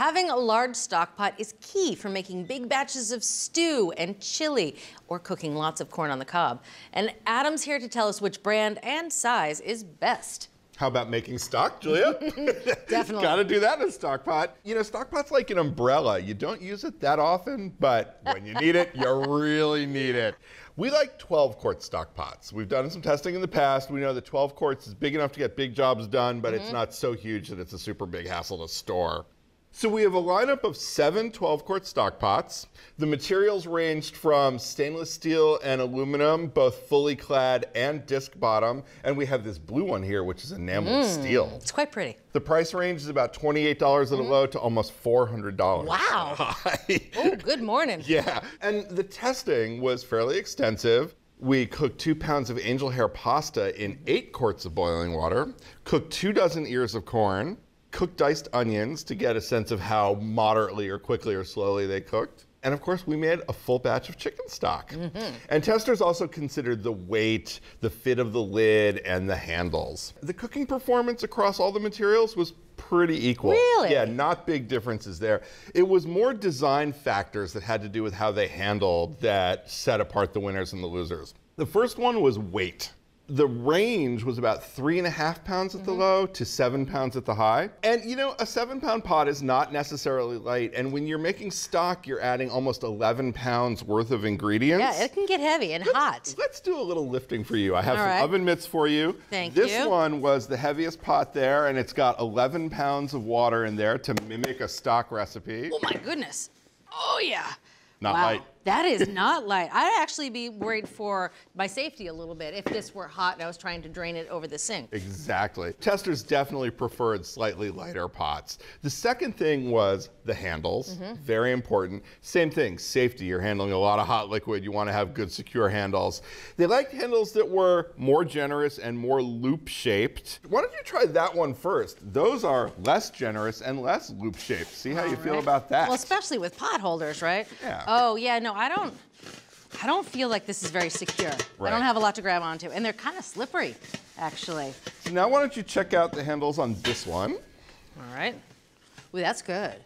Having a large stock pot is key for making big batches of stew and chili or cooking lots of corn on the cob. And Adam's here to tell us which brand and size is best. How about making stock, Julia? Definitely. Got to do that in a stock pot. You know, stock pot's like an umbrella. You don't use it that often, but when you need it, you really need it. We like 12 quart stock pots. We've done some testing in the past. We know that 12 quarts is big enough to get big jobs done, but it's mm-hmm. not so huge that it's a super big hassle to store. So we have a lineup of seven 12 quart stock pots. The materials ranged from stainless steel and aluminum, both fully clad and disc bottom. And we have this blue one here, which is enameled mm. steel. It's quite pretty. The price range is about $28 at a mm-hmm. low to almost $400. Wow. Oh, good morning. yeah. And the testing was fairly extensive. We cooked two pounds of angel hair pasta in eight quarts of boiling water, cooked two dozen ears of corn, cooked diced onions to get a sense of how moderately or quickly or slowly they cooked. And of course, we made a full batch of chicken stock. Mm-hmm. And testers also considered the weight, the fit of the lid, and the handles. The cooking performance across all the materials was pretty equal. Really? Yeah, not big differences there. It was more design factors that had to do with how they handled that set apart the winners and the losers. The first one was weight. The range was about three and a half pounds at the mm-hmm. low to seven pounds at the high. And you know, a seven pound pot is not necessarily light. And when you're making stock, you're adding almost 11 pounds worth of ingredients. Yeah, it can get heavy and hot. Let's do a little lifting for you. I have All some right. oven mitts for you. Thank this you. one was the heaviest pot there, and it's got 11 pounds of water in there to mimic a stock recipe. Oh my goodness. Oh yeah. Not wow. light. That is not light. I'd actually be worried for my safety a little bit if this were hot and I was trying to drain it over the sink. Exactly. Testers definitely preferred slightly lighter pots. The second thing was the handles. Mm-hmm. Very important. Same thing, safety. You're handling a lot of hot liquid. You want to have good, secure handles. They liked handles that were more generous and more loop shaped. Why don't you try that one first? Those are less generous and less loop shaped. See how you feel about that? Well, especially with pot holders, right? Yeah. Oh yeah, no, I don't. I don't feel like this is very secure. I don't have a lot to grab onto, and they're kind of slippery, actually. So now why don't you check out the handles on this one? All right. Ooh, that's good.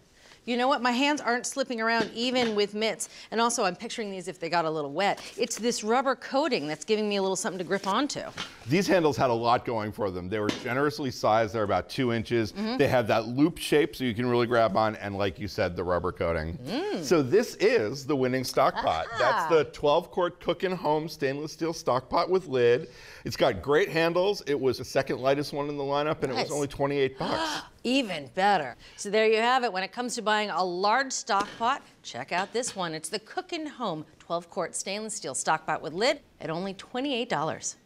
You know what? My hands aren't slipping around even with mitts. And also, I'm picturing these if they got a little wet. It's this rubber coating that's giving me a little something to grip onto. These handles had a lot going for them. They were generously sized. They're about two inches. Mm-hmm. They have that loop shape so you can really grab on, and like you said, the rubber coating. Mm. So this is the winning stock pot. That's the 12 quart Cook N Home stainless steel stock pot with lid. It's got great handles. It was the second lightest one in the lineup, and it was only 28 bucks. Even better. So there you have it. When it comes to buying a large stock pot, check out this one. It's the Cook N Home 12 quart stainless steel stock pot with lid at only $28.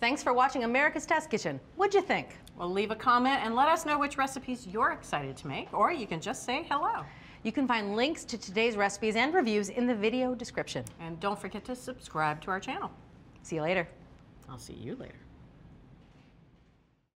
Thanks for watching America's Test Kitchen. What'd you think? Well, leave a comment and let us know which recipes you're excited to make, or you can just say hello. You can find links to today's recipes and reviews in the video description. And don't forget to subscribe to our channel. See you later. I'll see you later.